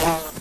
Bye.